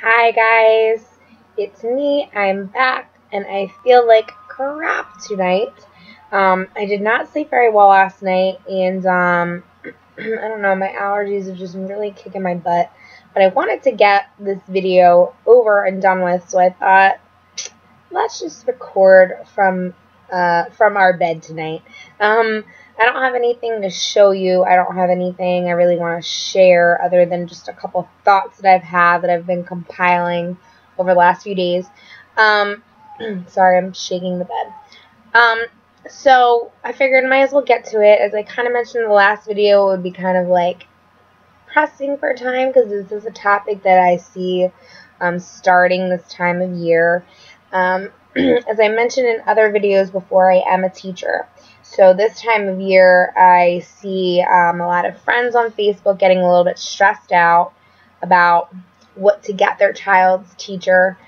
Hi guys, it's me. I'm back and I feel like crap tonight. Um, I did not sleep very well last night and um, I don't know, my allergies have just really kicking my butt. But I wanted to get this video over and done with, so I thought let's just record from uh, from our bed tonight. Um, I don't have anything to show you. I don't have anything I really want to share other than just a couple thoughts that I've had that I've been compiling over the last few days. Um, sorry, I'm shaking the bed. Um, so I figured I might as well get to it. As I kind of mentioned in the last video, it would be kind of like pressing for time because this is a topic that I see um, starting this time of year. Um, as I mentioned in other videos before, I am a teacher. So this time of year, I see um, a lot of friends on Facebook getting a little bit stressed out about what to get their child's teacher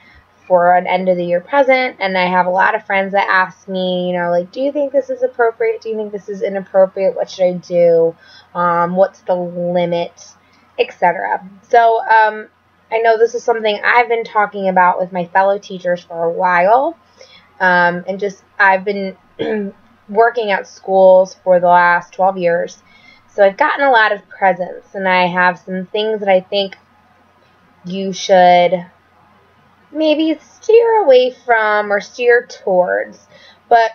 for an end of the year present. And I have a lot of friends that ask me, you know, like, do you think this is appropriate? Do you think this is inappropriate? What should I do? Um, what's the limit? Etc. So um, I know this is something I've been talking about with my fellow teachers for a while. Um, and just, I've been working at schools for the last 12 years. So I've gotten a lot of presents, and I have some things that I think you should maybe steer away from or steer towards. But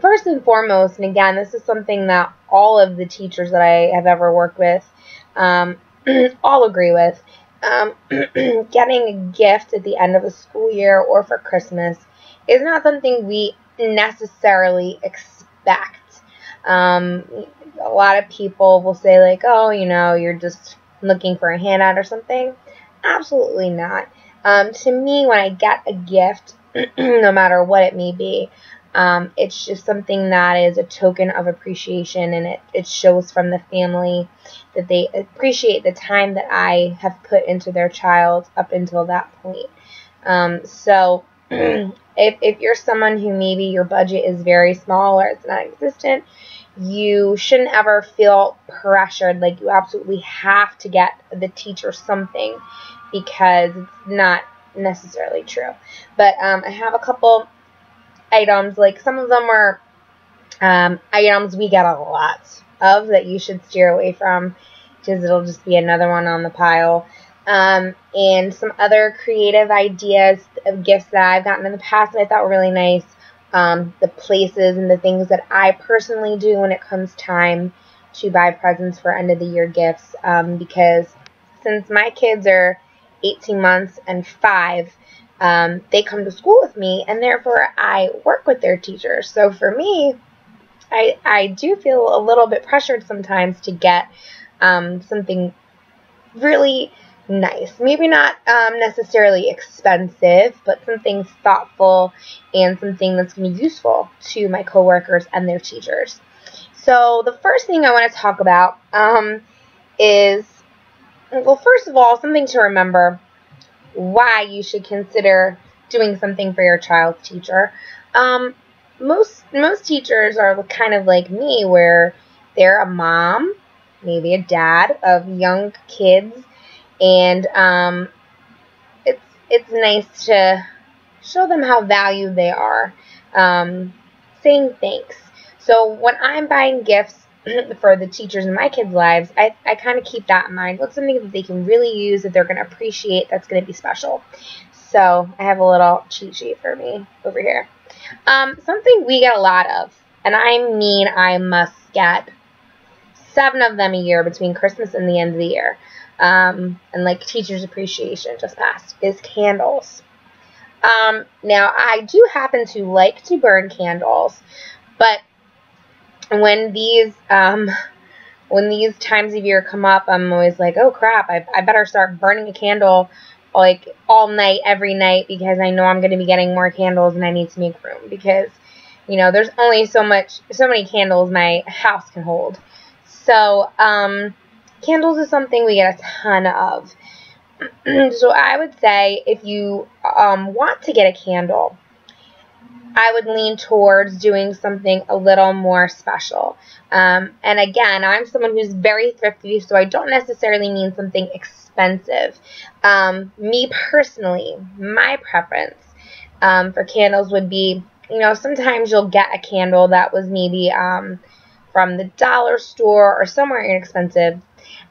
first and foremost, and again, this is something that all of the teachers that I have ever worked with um, all agree with. Um, getting a gift at the end of the school year or for Christmas is not something we necessarily expect. Um, a lot of people will say, like, oh, you know, you're just looking for a handout or something. Absolutely not. Um, to me, when I get a gift, no matter what it may be, um, it's just something that is a token of appreciation and it, it shows from the family that they appreciate the time that I have put into their child up until that point. Um, so if, if you're someone who maybe your budget is very small or it's non existent, you shouldn't ever feel pressured. Like you absolutely have to get the teacher something because it's not necessarily true. But um, I have a couple items, like some of them are um, items we get a lot of that you should steer away from because it'll just be another one on the pile um, and some other creative ideas of gifts that I've gotten in the past that I thought were really nice. Um, the places and the things that I personally do when it comes time to buy presents for end of the year gifts. Um, because since my kids are 18 months and 5, um, they come to school with me, and therefore I work with their teachers. So for me, I, I do feel a little bit pressured sometimes to get um, something really nice. Maybe not um, necessarily expensive, but something thoughtful and something that's going to be useful to my coworkers and their teachers. So the first thing I want to talk about um, is, well, first of all, something to remember why you should consider doing something for your child's teacher. Um, most most teachers are kind of like me, where they're a mom, maybe a dad of young kids and um, it's it's nice to show them how valued they are. Um, saying thanks. So when I'm buying gifts for the teachers in my kids' lives, I, I kind of keep that in mind. What's something that they can really use that they're going to appreciate that's going to be special. So I have a little cheat sheet for me over here. Um, something we get a lot of, and I mean I must get seven of them a year between Christmas and the end of the year um, and like Teachers Appreciation just passed, is candles. Um, now, I do happen to like to burn candles, but when these um, when these times of year come up, I'm always like, oh crap, I, I better start burning a candle like all night, every night, because I know I'm going to be getting more candles and I need to make room because, you know, there's only so much, so many candles my house can hold. So, um, candles is something we get a ton of. so I would say if you um, want to get a candle, I would lean towards doing something a little more special. Um, and again, I'm someone who's very thrifty, so I don't necessarily mean something expensive. Um, me personally, my preference um, for candles would be, you know, sometimes you'll get a candle that was maybe um, from the dollar store or somewhere inexpensive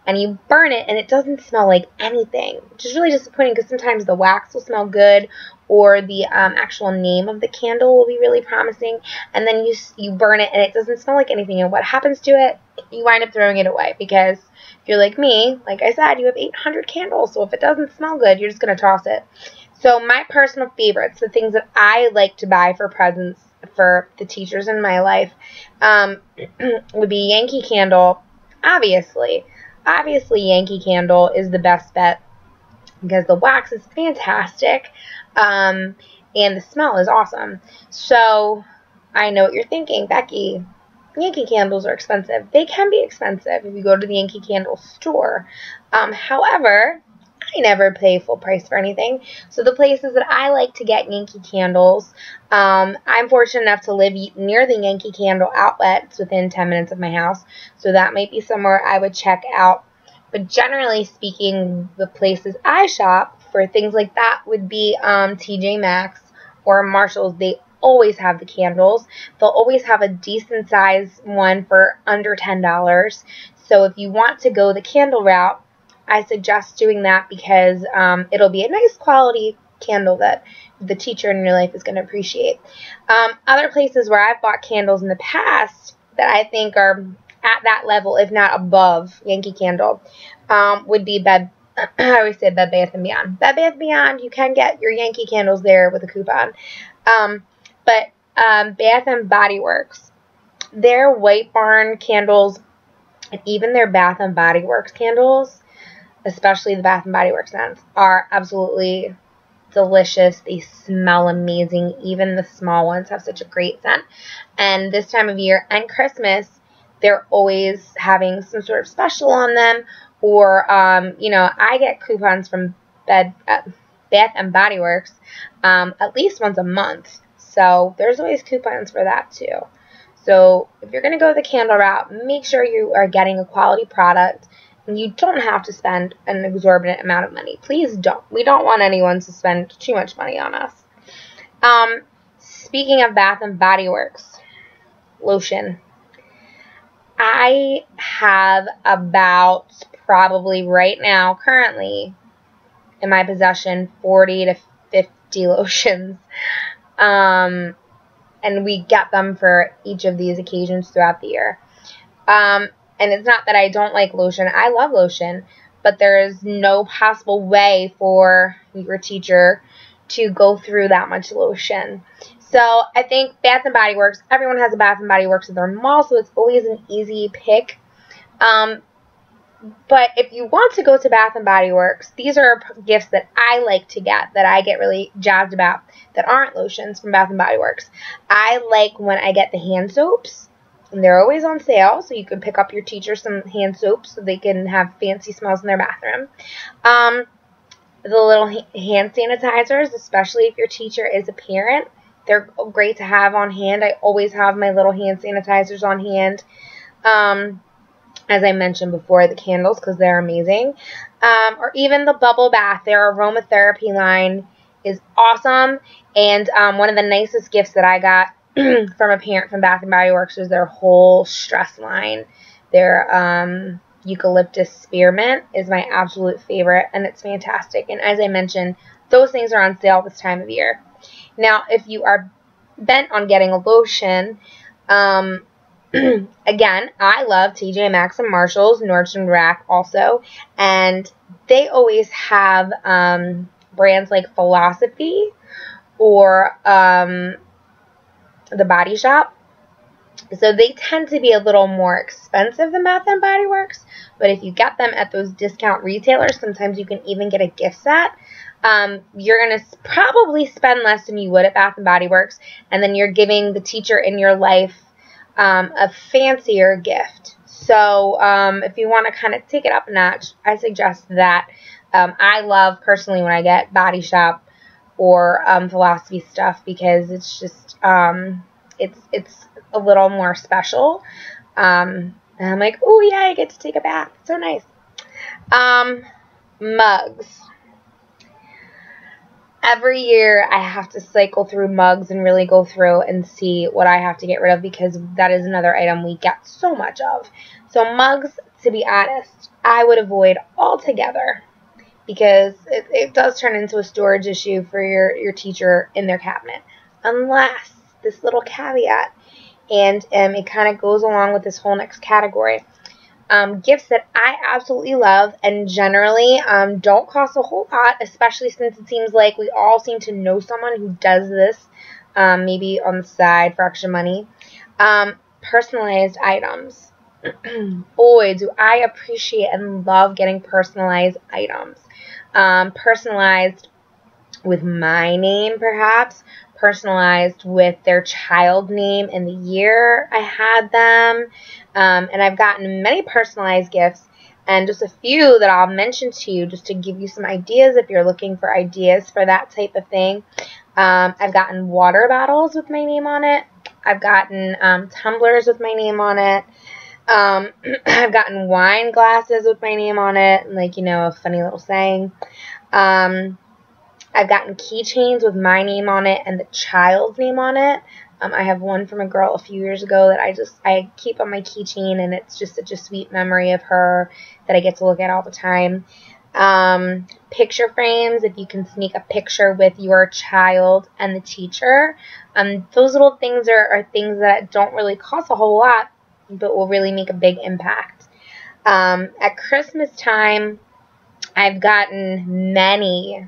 and you burn it and it doesn't smell like anything, which is really disappointing because sometimes the wax will smell good or the um, actual name of the candle will be really promising, and then you you burn it and it doesn't smell like anything. And what happens to it? You wind up throwing it away because if you're like me, like I said, you have 800 candles, so if it doesn't smell good, you're just gonna toss it. So my personal favorites, the things that I like to buy for presents for the teachers in my life, um, would be Yankee Candle, obviously. Obviously, Yankee Candle is the best bet because the wax is fantastic um, and the smell is awesome. So I know what you're thinking, Becky. Yankee candles are expensive. They can be expensive if you go to the Yankee Candle store. Um, however, I never pay full price for anything. So the places that I like to get Yankee candles, um, I'm fortunate enough to live near the Yankee Candle outlets within 10 minutes of my house. So that might be somewhere I would check out. But generally speaking, the places I shop for things like that would be um, TJ Maxx or Marshalls. They always have the candles. They'll always have a decent size one for under $10. So if you want to go the candle route, I suggest doing that because um, it'll be a nice quality candle that the teacher in your life is going to appreciate. Um, other places where I've bought candles in the past that I think are at that level, if not above Yankee Candle, um, would be Bed. I always say Bed Bath and Beyond. Bed Bath Beyond, you can get your Yankee candles there with a coupon. Um, but um, Bath and Body Works, their White Barn candles, and even their Bath and Body Works candles especially the Bath and Body Works scents, are absolutely delicious. They smell amazing. Even the small ones have such a great scent. And this time of year and Christmas, they're always having some sort of special on them. Or, um, you know, I get coupons from Bed, uh, Bath and Body Works um, at least once a month. So there's always coupons for that too. So if you're going to go the candle route, make sure you are getting a quality product you don't have to spend an exorbitant amount of money. Please don't. We don't want anyone to spend too much money on us. Um, speaking of Bath and Body Works, lotion. I have about probably right now, currently, in my possession, 40 to 50 lotions. Um, and we get them for each of these occasions throughout the year. Um, and it's not that I don't like lotion. I love lotion. But there is no possible way for your teacher to go through that much lotion. So I think Bath and Body Works, everyone has a Bath and Body Works at their mall, so it's always an easy pick. Um, but if you want to go to Bath and Body Works, these are gifts that I like to get, that I get really jazzed about, that aren't lotions from Bath and Body Works. I like when I get the hand soaps and they're always on sale, so you can pick up your teacher some hand soaps so they can have fancy smells in their bathroom. Um, the little hand sanitizers, especially if your teacher is a parent, they're great to have on hand. I always have my little hand sanitizers on hand. Um, as I mentioned before, the candles because they're amazing. Um, or even the bubble bath. Their aromatherapy line is awesome. And um, one of the nicest gifts that I got from a parent from Bath and Body Works is their whole stress line. Their um, eucalyptus spearmint is my absolute favorite, and it's fantastic. And as I mentioned, those things are on sale this time of year. Now, if you are bent on getting a lotion, um, again, I love TJ Maxx and Marshalls, Nordstrom Rack also, and they always have um, brands like Philosophy or um, the body shop. So they tend to be a little more expensive than Bath and Body Works, but if you get them at those discount retailers, sometimes you can even get a gift set. Um, you're going to probably spend less than you would at Bath and Body Works, and then you're giving the teacher in your life um, a fancier gift. So um, if you want to kind of take it up a notch, I suggest that. Um, I love personally when I get Body Shop or um, philosophy stuff because it's just um, it's it's a little more special. Um, and I'm like, oh yeah, I get to take a bath. So nice. Um, mugs. Every year I have to cycle through mugs and really go through and see what I have to get rid of because that is another item we get so much of. So mugs, to be honest, I would avoid altogether because it, it does turn into a storage issue for your, your teacher in their cabinet. Unless this little caveat, and um, it kind of goes along with this whole next category. Um, gifts that I absolutely love and generally um, don't cost a whole lot, especially since it seems like we all seem to know someone who does this, um, maybe on the side for extra money. Um, personalized items. Boy, do I appreciate and love getting personalized items. Um, personalized with my name, perhaps, personalized with their child name and the year I had them. Um, and I've gotten many personalized gifts and just a few that I'll mention to you just to give you some ideas if you're looking for ideas for that type of thing. Um, I've gotten water bottles with my name on it. I've gotten um, tumblers with my name on it. Um, I've gotten wine glasses with my name on it, and like, you know, a funny little saying. Um, I've gotten keychains with my name on it and the child's name on it. Um, I have one from a girl a few years ago that I just I keep on my keychain, and it's just such a sweet memory of her that I get to look at all the time. Um, picture frames, if you can sneak a picture with your child and the teacher. Um, those little things are, are things that don't really cost a whole lot, but will really make a big impact. Um, at Christmas time, I've gotten many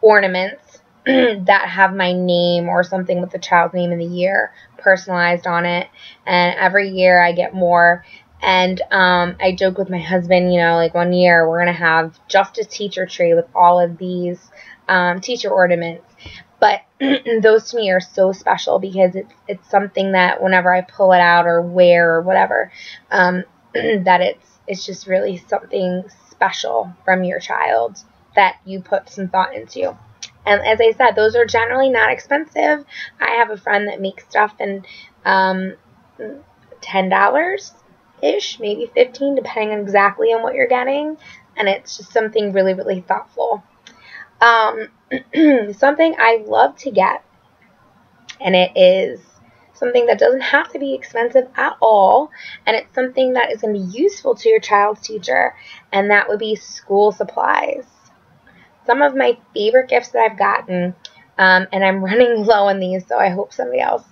ornaments that have my name or something with the child's name in the year personalized on it. And every year I get more. And um, I joke with my husband, you know, like one year we're going to have just a teacher tree with all of these um, teacher ornaments. But those to me are so special because it's it's something that whenever I pull it out or wear or whatever, um, that it's it's just really something special from your child that you put some thought into. And as I said, those are generally not expensive. I have a friend that makes stuff in um, $10 ish, maybe 15 depending on exactly on what you're getting. And it's just something really, really thoughtful. Um, something I love to get, and it is something that doesn't have to be expensive at all, and it's something that is going to be useful to your child's teacher, and that would be school supplies. Some of my favorite gifts that I've gotten, um, and I'm running low on these, so I hope somebody else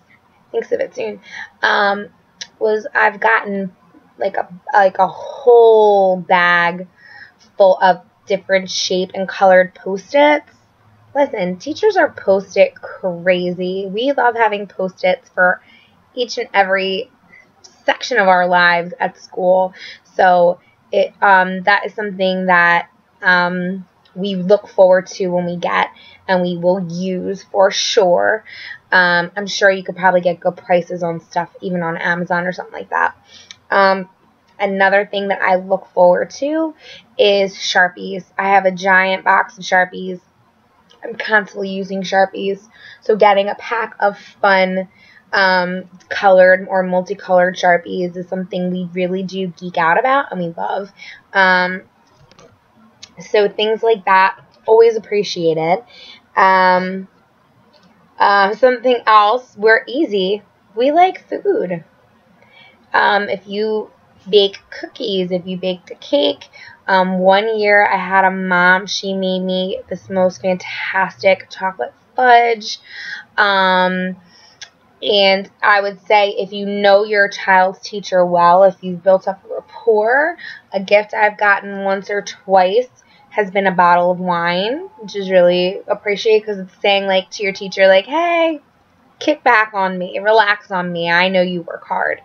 thinks of it soon, um, was I've gotten like a like a whole bag full of different shape and colored post-its. Listen, teachers are post-it crazy. We love having post-its for each and every section of our lives at school. So it um, that is something that um, we look forward to when we get and we will use for sure. Um, I'm sure you could probably get good prices on stuff even on Amazon or something like that. Um, another thing that I look forward to is Sharpies. I have a giant box of Sharpies. I'm constantly using Sharpies. So getting a pack of fun um, colored or multicolored Sharpies is something we really do geek out about and we love. Um, so things like that, always appreciated. Um, uh, something else, we're easy. We like food. Um, if you bake cookies, if you baked a cake, um, one year I had a mom, she made me this most fantastic chocolate fudge. Um, and I would say if you know your child's teacher well, if you've built up a rapport, a gift I've gotten once or twice has been a bottle of wine, which is really appreciated because it's saying like to your teacher like, "Hey, kick back on me, relax on me. I know you work hard."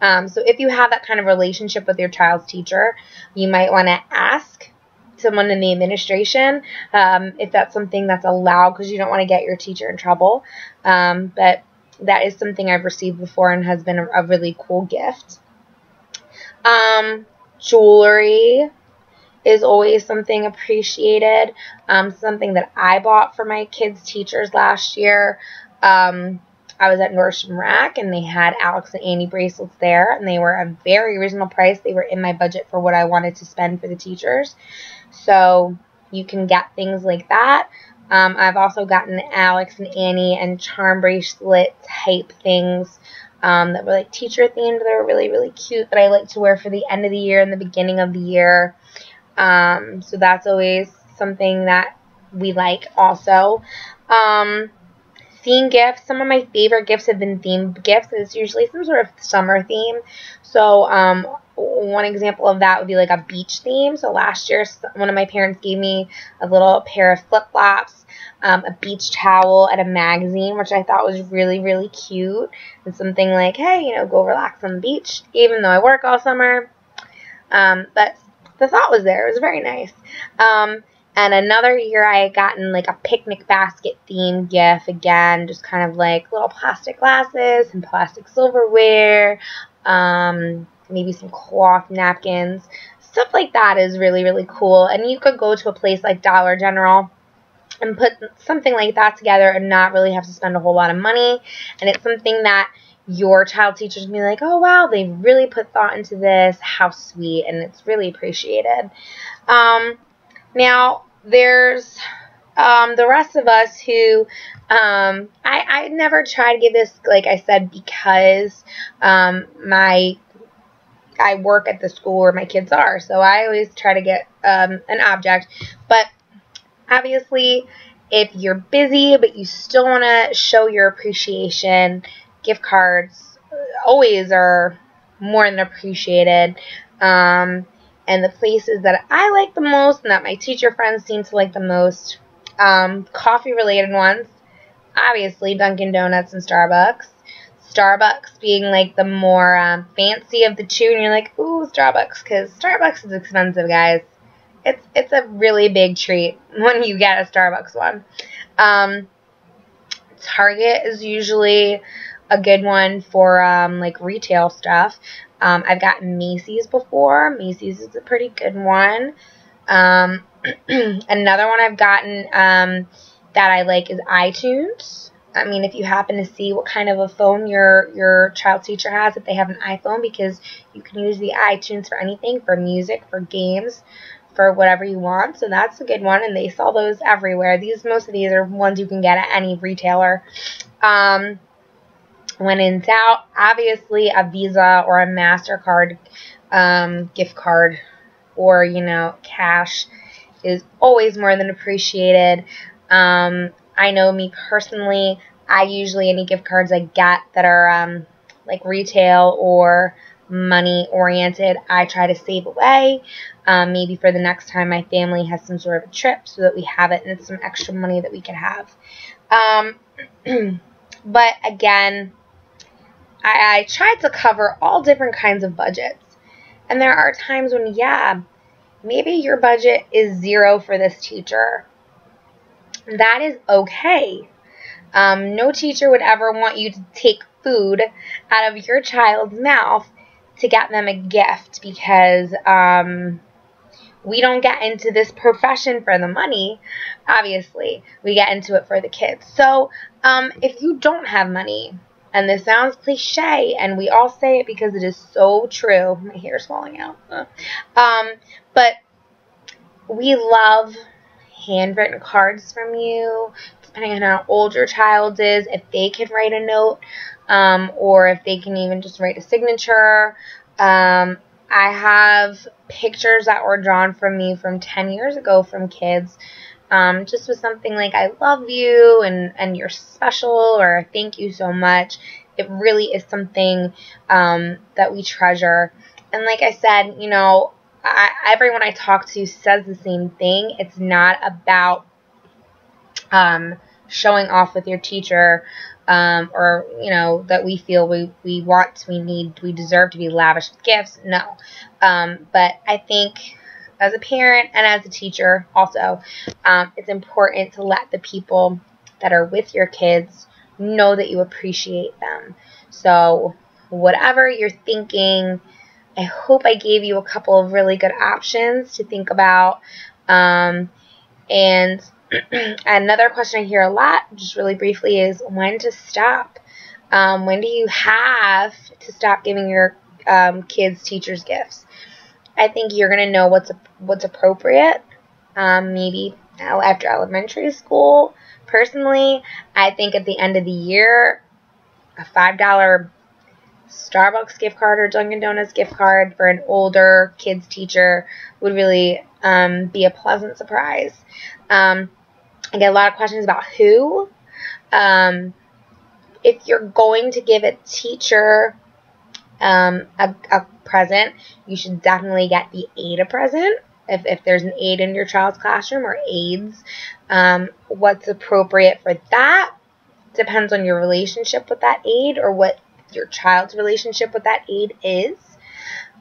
Um, so if you have that kind of relationship with your child's teacher, you might want to ask someone in the administration um, if that's something that's allowed because you don't want to get your teacher in trouble. Um, but that is something I've received before and has been a, a really cool gift. Um, jewelry is always something appreciated. Um, something that I bought for my kids' teachers last year. Um, I was at Nordstrom Rack and they had Alex and Ani bracelets there, and they were a very reasonable price. They were in my budget for what I wanted to spend for the teachers. So you can get things like that. Um, I've also gotten Alex and Ani and charm bracelet type things um, that were like teacher themed. They were really, really cute that I like to wear for the end of the year and the beginning of the year. Um, so that's always something that we like also. Um, theme gifts. Some of my favorite gifts have been themed gifts. It's usually some sort of summer theme. So um, one example of that would be like a beach theme. So last year, one of my parents gave me a little pair of flip flops, um, a beach towel, and a magazine, which I thought was really, really cute. And something like, hey, you know, go relax on the beach, even though I work all summer. Um, but the thought was there. It was very nice. Um, and another year I had gotten like a picnic basket themed gift again, just kind of like little plastic glasses and plastic silverware, um, maybe some cloth napkins. Stuff like that is really, really cool. And you could go to a place like Dollar General and put something like that together and not really have to spend a whole lot of money. And it's something that your child teachers can be like, oh wow, they really put thought into this. How sweet, and it's really appreciated. Um, now there's um, the rest of us who um, I, I never try to give this, like I said, because um, my I work at the school where my kids are, so I always try to get um, an object. But obviously, if you're busy but you still want to show your appreciation, gift cards always are more than appreciated. Um, and the places that I like the most and that my teacher friends seem to like the most, um, coffee related ones, obviously Dunkin' Donuts and Starbucks. Starbucks being like the more um, fancy of the two, and you're like, ooh, Starbucks, because Starbucks is expensive, guys. It's it's a really big treat when you get a Starbucks one. Um, Target is usually a good one for um, like retail stuff. Um, I've gotten Macy's before. Macy's is a pretty good one. Um, another one I've gotten um, that I like is iTunes. I mean, if you happen to see what kind of a phone your your child teacher has, if they have an iPhone, because you can use the iTunes for anything, for music, for games, for whatever you want. So that's a good one, and they sell those everywhere. These most of these are ones you can get at any retailer. Um, when in doubt, obviously a Visa or a MasterCard um, gift card or, you know, cash is always more than appreciated. Um, I know me personally, I usually, any gift cards I get that are um, like retail or money oriented, I try to save away. Um, maybe for the next time my family has some sort of a trip so that we have it and it's some extra money that we can have. Um, but again, I, I tried to cover all different kinds of budgets. And there are times when, yeah, maybe your budget is zero for this teacher. That is okay. Um, no teacher would ever want you to take food out of your child's mouth to get them a gift because um, we don't get into this profession for the money, obviously. We get into it for the kids. So um, if you don't have money, and this sounds cliche, and we all say it because it is so true. My hair's falling out. Um, but we love handwritten cards from you, depending on how old your child is, if they can write a note, um, or if they can even just write a signature. Um, I have pictures that were drawn from me from 10 years ago from kids um, just with something like I love you and, and you're special or thank you so much. It really is something um, that we treasure. And like I said, you know, I, everyone I talk to says the same thing. It's not about um, showing off with your teacher um, or, you know, that we feel we, we want, we need, we deserve to be lavish with gifts. No. Um, but I think as a parent and as a teacher also, um, it's important to let the people that are with your kids know that you appreciate them. So whatever you're thinking, I hope I gave you a couple of really good options to think about. Um, and another question I hear a lot, just really briefly, is when to stop. Um, when do you have to stop giving your um, kids teachers gifts? I think you're gonna know what's what's appropriate. Um, maybe after elementary school. Personally, I think at the end of the year, a five dollar Starbucks gift card or Dunkin' Donuts gift card for an older kids teacher would really um, be a pleasant surprise. Um, I get a lot of questions about who. Um, if you're going to give a teacher um, a, a, present, you should definitely get the aide a present. If, if there's an aide in your child's classroom or aides, um, what's appropriate for that depends on your relationship with that aide or what your child's relationship with that aide is.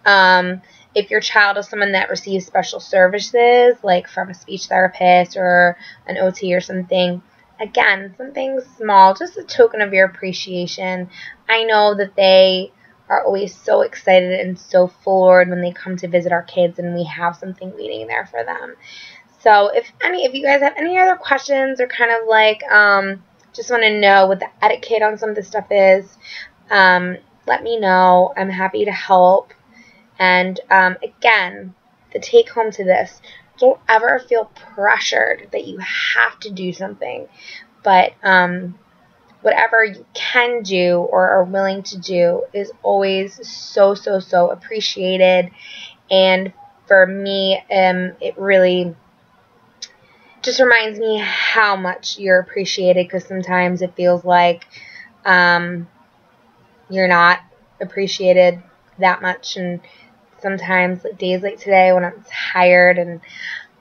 Um, if your child is someone that receives special services, like from a speech therapist or an OT or something, again, something small, just a token of your appreciation. I know that they are always so excited and so forward when they come to visit our kids and we have something waiting there for them. So if any if you guys have any other questions or kind of like um, just want to know what the etiquette on some of this stuff is, um, let me know. I'm happy to help. And um, again, the take home to this don't ever feel pressured that you have to do something. But um, whatever you can do or are willing to do is always so, so, so appreciated. And for me, um, it really just reminds me how much you're appreciated because sometimes it feels like um, you're not appreciated that much. And sometimes like days like today when I'm tired and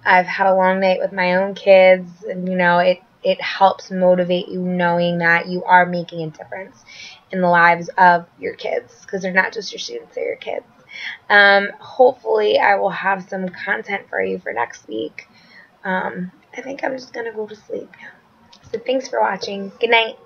I've had a long night with my own kids and you know it it helps motivate you knowing that you are making a difference in the lives of your kids because they're not just your students they're your kids. Um, hopefully I will have some content for you for next week. Um, I think I'm just gonna go to sleep so thanks for watching. Good night